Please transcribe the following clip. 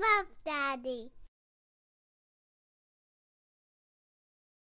love Daddy.